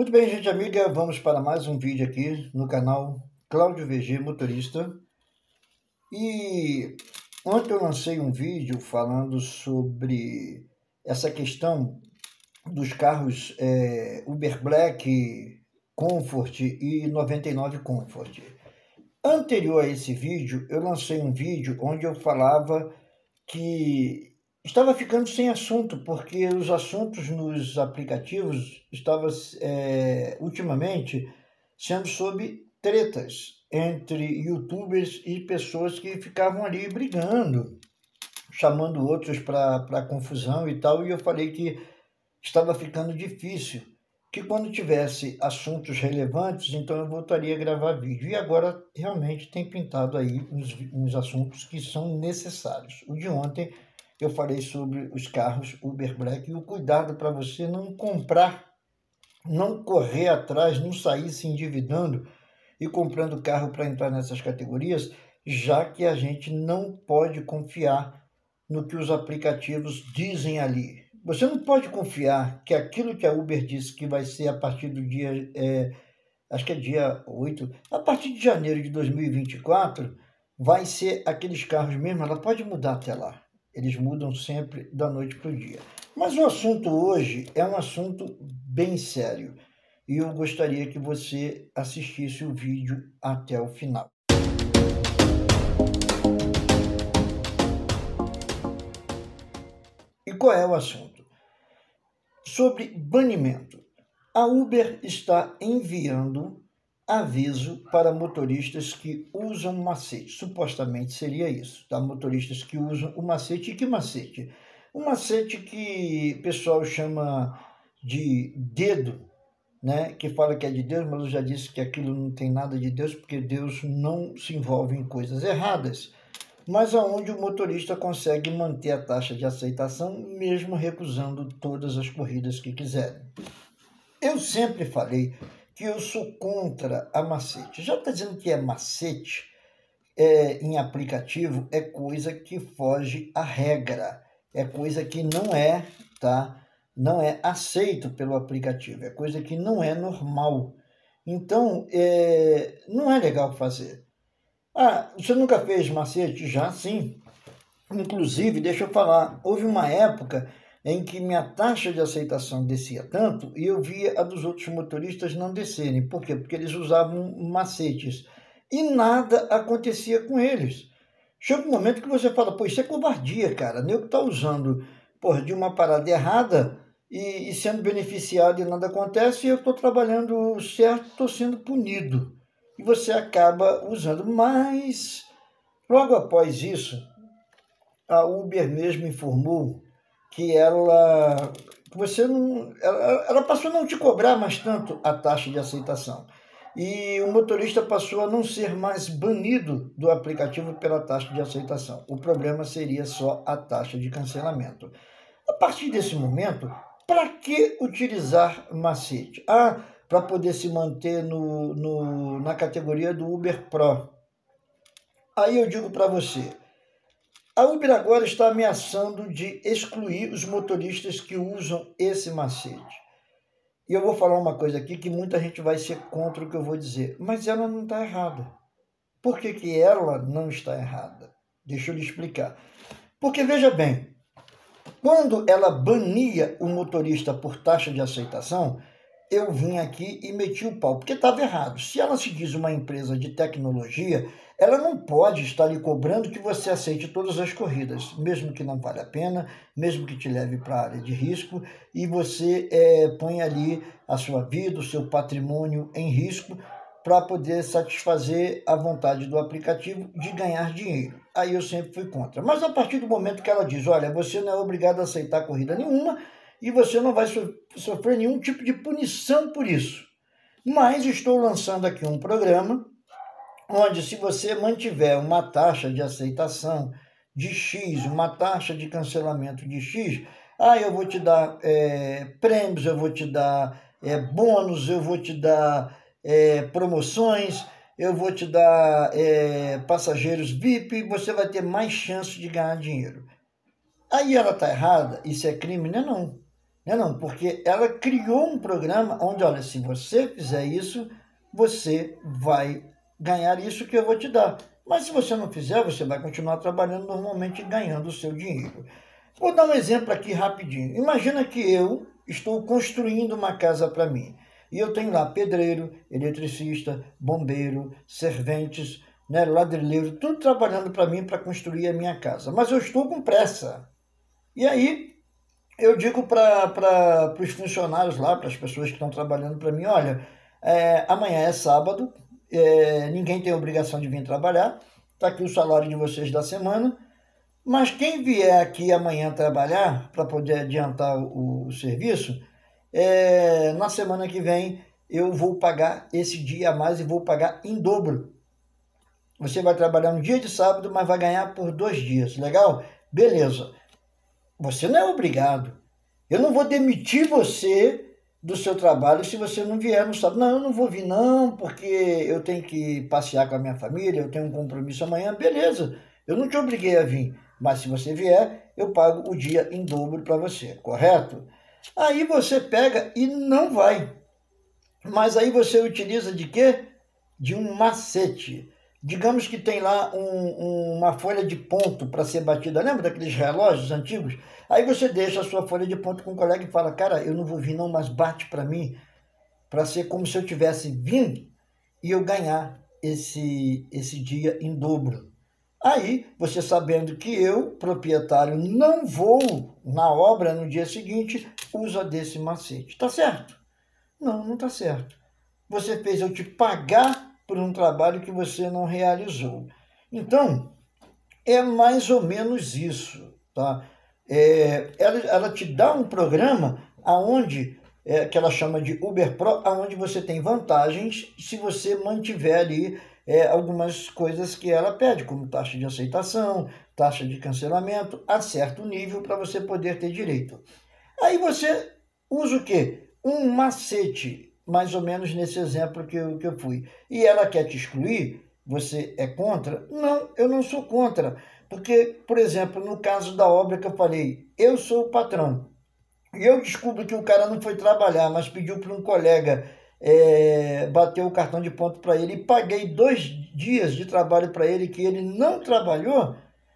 Muito bem, gente amiga, vamos para mais um vídeo aqui no canal Cláudio VG Motorista. E ontem eu lancei um vídeo falando sobre essa questão dos carros é, Uber Black, Comfort e 99 Comfort. Anterior a esse vídeo, eu lancei um vídeo onde eu falava que estava ficando sem assunto, porque os assuntos nos aplicativos estavam é, ultimamente sendo sobre tretas entre youtubers e pessoas que ficavam ali brigando, chamando outros para confusão e tal, e eu falei que estava ficando difícil, que quando tivesse assuntos relevantes, então eu voltaria a gravar vídeo. E agora realmente tem pintado aí uns, uns assuntos que são necessários. O de ontem eu falei sobre os carros Uber Black e o cuidado para você não comprar, não correr atrás, não sair se endividando e comprando carro para entrar nessas categorias, já que a gente não pode confiar no que os aplicativos dizem ali. Você não pode confiar que aquilo que a Uber disse que vai ser a partir do dia, é, acho que é dia 8, a partir de janeiro de 2024, vai ser aqueles carros mesmo, ela pode mudar até lá. Eles mudam sempre da noite para o dia. Mas o assunto hoje é um assunto bem sério e eu gostaria que você assistisse o vídeo até o final. E qual é o assunto? Sobre banimento. A Uber está enviando aviso para motoristas que usam macete. Supostamente seria isso, tá? Motoristas que usam o macete. E que macete? O macete que o pessoal chama de dedo, né? Que fala que é de Deus, mas eu já disse que aquilo não tem nada de Deus, porque Deus não se envolve em coisas erradas. Mas aonde o motorista consegue manter a taxa de aceitação, mesmo recusando todas as corridas que quiserem. Eu sempre falei que eu sou contra a macete. Já está dizendo que é macete é, em aplicativo é coisa que foge à regra, é coisa que não é, tá? Não é aceito pelo aplicativo, é coisa que não é normal. Então, é, não é legal fazer. Ah, você nunca fez macete? Já sim. Inclusive, deixa eu falar, houve uma época em que minha taxa de aceitação descia tanto e eu via a dos outros motoristas não descerem. Por quê? Porque eles usavam macetes e nada acontecia com eles. Chega um momento que você fala, pô, isso é covardia, cara. Nem que está usando porra, de uma parada errada e, e, sendo beneficiado e nada acontece, e eu estou trabalhando certo, estou sendo punido. E você acaba usando. Mas, logo após isso, a Uber mesmo informou que ela você não ela, ela passou a não te cobrar mais tanto a taxa de aceitação e o motorista passou a não ser mais banido do aplicativo pela taxa de aceitação. O problema seria só a taxa de cancelamento. A partir desse momento, para que utilizar macete? Ah, para poder se manter no, no, na categoria do Uber Pro. Aí eu digo para você, a Uber agora está ameaçando de excluir os motoristas que usam esse macete. E eu vou falar uma coisa aqui que muita gente vai ser contra o que eu vou dizer, mas ela não está errada. Por que, que ela não está errada? Deixa eu lhe explicar. Porque veja bem, quando ela bania o motorista por taxa de aceitação, eu vim aqui e meti o pau, porque estava errado. Se ela se diz uma empresa de tecnologia, ela não pode estar lhe cobrando que você aceite todas as corridas, mesmo que não vale a pena, mesmo que te leve para a área de risco e você é, põe ali a sua vida, o seu patrimônio em risco para poder satisfazer a vontade do aplicativo de ganhar dinheiro. Aí eu sempre fui contra. Mas a partir do momento que ela diz, olha, você não é obrigado a aceitar corrida nenhuma e você não vai sofrer nenhum tipo de punição por isso. Mas estou lançando aqui um programa onde se você mantiver uma taxa de aceitação de X, uma taxa de cancelamento de X, ah, eu vou te dar é, prêmios, eu vou te dar é, bônus, eu vou te dar é, promoções, eu vou te dar é, passageiros VIP, você vai ter mais chance de ganhar dinheiro. Aí ela está errada, isso é crime? Não, é não. Não, é não, porque ela criou um programa onde, olha, se você fizer isso, você vai ganhar isso que eu vou te dar. Mas se você não fizer, você vai continuar trabalhando normalmente ganhando o seu dinheiro. Vou dar um exemplo aqui rapidinho. Imagina que eu estou construindo uma casa para mim. E eu tenho lá pedreiro, eletricista, bombeiro, serventes, né, ladrilheiro, tudo trabalhando para mim para construir a minha casa. Mas eu estou com pressa. E aí eu digo para os funcionários lá, para as pessoas que estão trabalhando para mim, olha, é, amanhã é sábado, é, ninguém tem obrigação de vir trabalhar, está aqui o salário de vocês da semana, mas quem vier aqui amanhã trabalhar para poder adiantar o, o serviço, é, na semana que vem eu vou pagar esse dia a mais e vou pagar em dobro. Você vai trabalhar um dia de sábado, mas vai ganhar por dois dias. Legal? Beleza. Você não é obrigado. Eu não vou demitir você do seu trabalho se você não vier no sábado. Não, eu não vou vir não, porque eu tenho que passear com a minha família, eu tenho um compromisso amanhã. Beleza, eu não te obriguei a vir. Mas se você vier, eu pago o dia em dobro para você, correto? Aí você pega e não vai. Mas aí você utiliza de quê? De um macete. Digamos que tem lá um, uma folha de ponto para ser batida. Lembra daqueles relógios antigos? Aí você deixa a sua folha de ponto com o colega e fala: Cara, eu não vou vir, não, mas bate para mim, para ser como se eu tivesse vindo e eu ganhar esse, esse dia em dobro. Aí, você sabendo que eu, proprietário, não vou na obra no dia seguinte, usa desse macete. Tá certo? Não, não tá certo. Você fez eu te pagar por um trabalho que você não realizou. Então, é mais ou menos isso, tá? É, ela, ela te dá um programa aonde é, que ela chama de Uber Pro, aonde você tem vantagens se você mantiver ali é, algumas coisas que ela pede, como taxa de aceitação, taxa de cancelamento, a certo nível para você poder ter direito. Aí você usa o quê? Um macete, mais ou menos nesse exemplo que eu, que eu fui. E ela quer te excluir? Você é contra? Não, eu não sou contra. Porque, por exemplo, no caso da obra que eu falei, eu sou o patrão. E eu descubro que o cara não foi trabalhar, mas pediu para um colega é, bateu o cartão de ponto para ele e paguei dois dias de trabalho para ele que ele não trabalhou,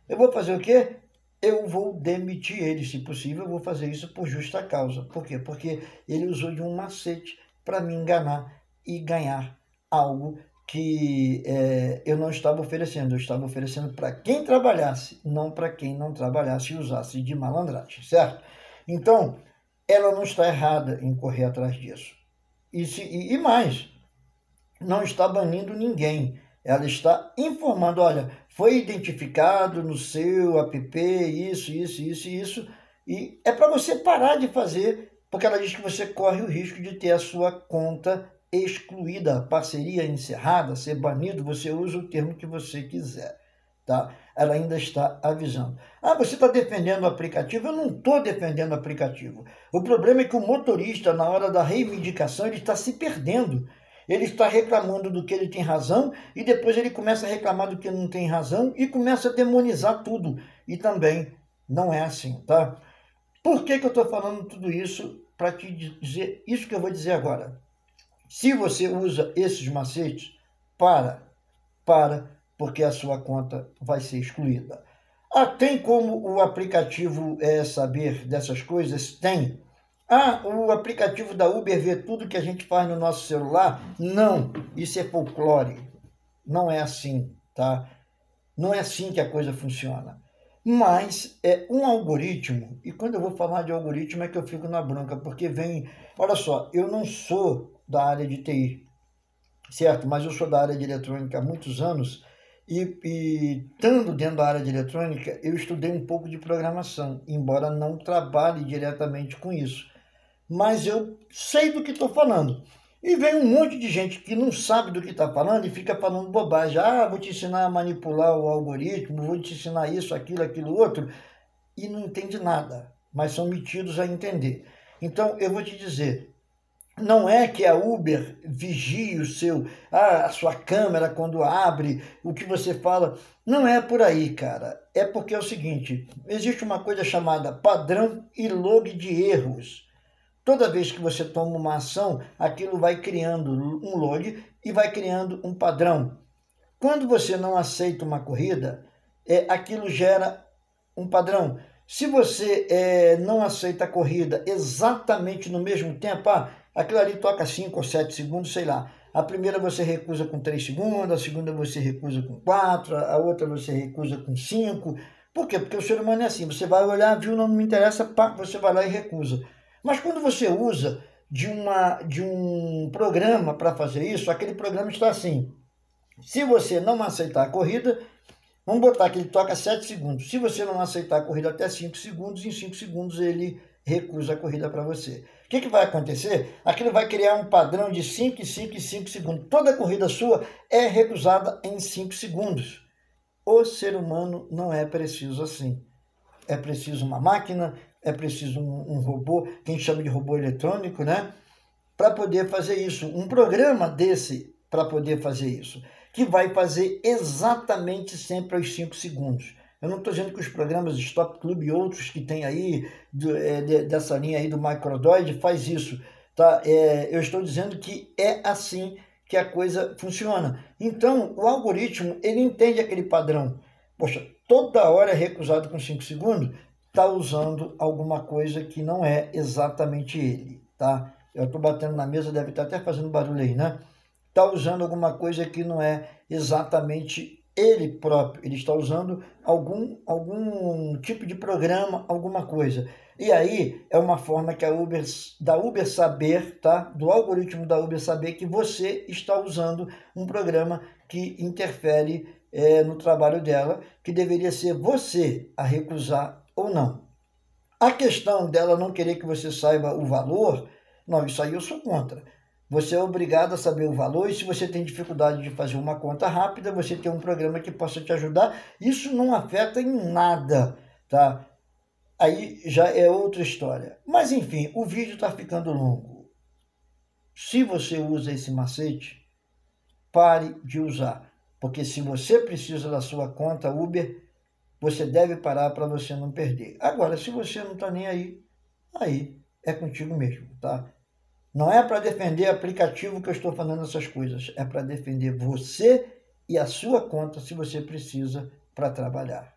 eu vou fazer o quê? Eu vou demitir ele, se possível, eu vou fazer isso por justa causa. Por quê? Porque ele usou de um macete para me enganar e ganhar algo que é, eu não estava oferecendo. Eu estava oferecendo para quem trabalhasse, não para quem não trabalhasse e usasse de malandragem, certo? Então, ela não está errada em correr atrás disso. E, se, e, e mais, não está banindo ninguém. Ela está informando, olha, foi identificado no seu app isso, isso, isso isso. E é para você parar de fazer, porque ela diz que você corre o risco de ter a sua conta excluída, parceria encerrada, ser banido, você usa o termo que você quiser. Tá? Ela ainda está avisando. Ah, você está defendendo o aplicativo? Eu não estou defendendo o aplicativo. O problema é que o motorista, na hora da reivindicação, ele está se perdendo. Ele está reclamando do que ele tem razão e depois ele começa a reclamar do que não tem razão e começa a demonizar tudo. E também não é assim, tá? Por que, que eu estou falando tudo isso? Para te dizer isso que eu vou dizer agora. Se você usa esses macetes, para, para, porque a sua conta vai ser excluída. Ah, tem como o aplicativo é, saber dessas coisas? Tem. Ah, o aplicativo da Uber vê tudo que a gente faz no nosso celular? Não, isso é folclore. Não é assim, tá? Não é assim que a coisa funciona. Mas é um algoritmo, e quando eu vou falar de algoritmo é que eu fico na bronca, porque vem. Olha só, eu não sou da área de TI, certo? Mas eu sou da área de eletrônica há muitos anos e, e estando dentro da área de eletrônica, eu estudei um pouco de programação, embora não trabalhe diretamente com isso. Mas eu sei do que estou falando. E vem um monte de gente que não sabe do que está falando e fica falando bobagem. Ah, vou te ensinar a manipular o algoritmo, vou te ensinar isso, aquilo, aquilo, outro. E não entende nada, mas são metidos a entender. Então, eu vou te dizer, não é que a Uber vigie o seu, a sua câmera quando abre, o que você fala. Não é por aí, cara. É porque é o seguinte: existe uma coisa chamada padrão e log de erros. Toda vez que você toma uma ação, aquilo vai criando um log e vai criando um padrão. Quando você não aceita uma corrida, é, aquilo gera um padrão. Se você é, não aceita a corrida exatamente no mesmo tempo, ah, aquilo ali toca 5 ou 7 segundos, sei lá. A primeira você recusa com 3 segundos, a segunda você recusa com 4, a outra você recusa com 5. Por quê? Porque o ser humano é assim, você vai olhar, viu, não me interessa, pá, você vai lá e recusa. Mas quando você usa de, uma, de um programa para fazer isso, aquele programa está assim. Se você não aceitar a corrida, vamos botar que ele toca 7 segundos. Se você não aceitar a corrida até 5 segundos, em 5 segundos ele recusa a corrida para você. O que, que vai acontecer? Aquilo vai criar um padrão de 5, 5 e 5 segundos. Toda corrida sua é recusada em 5 segundos. O ser humano não é preciso assim. É preciso uma máquina, é preciso um, um robô, que a gente chama de robô eletrônico, né? Para poder fazer isso. Um programa desse para poder fazer isso, que vai fazer exatamente sempre aos 5 segundos. Eu não estou dizendo que os programas Stop Club e outros que tem aí, do, é, de, dessa linha aí do Microdroid, faz isso. Tá? É, eu estou dizendo que é assim que a coisa funciona. Então, o algoritmo, ele entende aquele padrão. Poxa, toda hora é recusado com 5 segundos, está usando alguma coisa que não é exatamente ele, tá? Eu estou batendo na mesa, deve estar tá até fazendo barulho aí, né? Está usando alguma coisa que não é exatamente ele próprio. Ele está usando algum, algum tipo de programa, alguma coisa. E aí é uma forma que a Uber, da Uber saber, tá? Do algoritmo da Uber saber que você está usando um programa que interfere é, no trabalho dela, que deveria ser você a recusar ou não. A questão dela não querer que você saiba o valor, não, isso aí eu sou contra. Você é obrigado a saber o valor e se você tem dificuldade de fazer uma conta rápida, você tem um programa que possa te ajudar. Isso não afeta em nada, tá? aí já é outra história. Mas enfim, o vídeo está ficando longo. Se você usa esse macete, pare de usar. Porque se você precisa da sua conta Uber, você deve parar para você não perder. Agora, se você não está nem aí, aí é contigo mesmo, tá? Não é para defender aplicativo que eu estou falando essas coisas, é para defender você e a sua conta se você precisa para trabalhar.